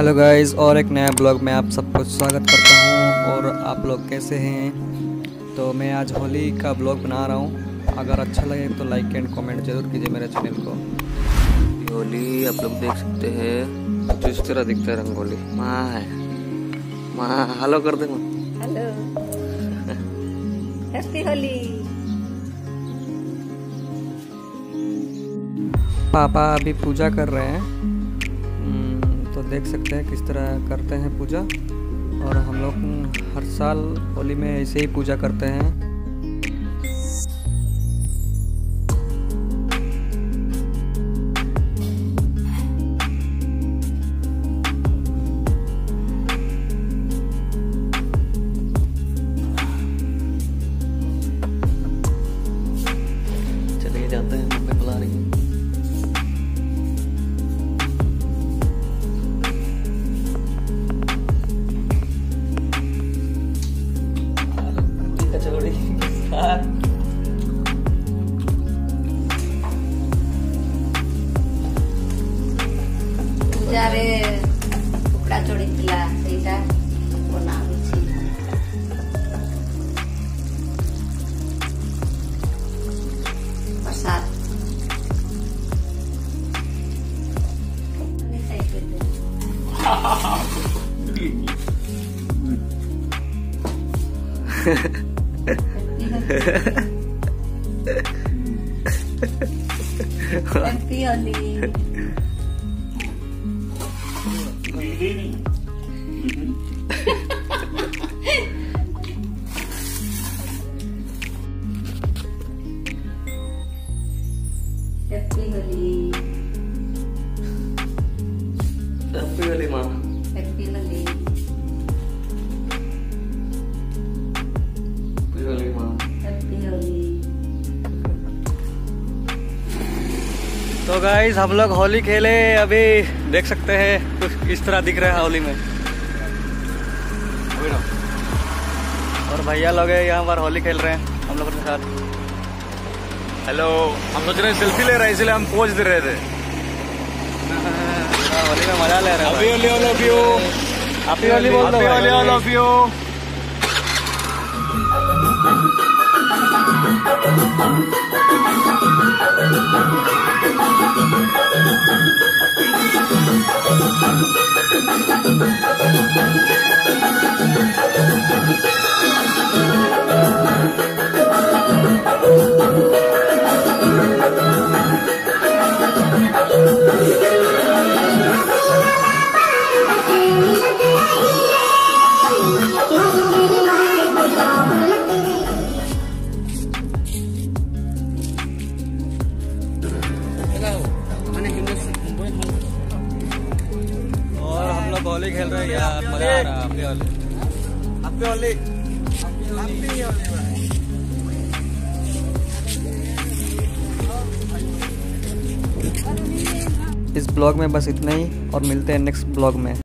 Hello guys और एक नया ब्लॉग में आप सबको स्वागत करता हूँ। और आप लोग कैसे हैं? तो मैं आज होली का ब्लॉग बना रहा हूँ। अगर अच्छा लगे तो लाइक एंड कमेंट ज़रूर कीजिए मेरे चैनल को। होली आप लोग देख सकते हैं। तो इस तरह दिखता है रंगोली माँ है। माँ हेलो कर दे माँ। हेलो हैप्पी होली पापा अभी पूजा कर रहे हैं। देख सकते हैं किस तरह करते हैं पूजा। और हम लोग हर साल होली में ऐसे ही पूजा करते हैं। ପୂଜାରେ କୁକୁଡ଼ା ଚଢ଼ିଥିଲା ସେଇଟା ବନା ହଉଛି ପ୍ରସାଦ Happy Holi. Happy Happy Holi Happy Holi Happy Holi, mama. तो गाइज़ हम लोग होली खेले अभी देख सकते हैं कुछ किस तरह दिख रहा है होली में। और भैया लोग हैं यहाँ पर होली खेल रहे हैं हम लोगों के साथ। हेलो हम सोच रहे हैं सेल्फी ले रहे हैं इसलिए हम पोज दे रहे थे। हाँ, होली में मज़ा ले रहे हैं होली खेल रहे हैं यार मज़ा आ रहा है हैप्पी होली। हैप्पी होली। इस ब्लॉग में बस इतना ही और मिलते हैं नेक्स्ट ब्लॉग में।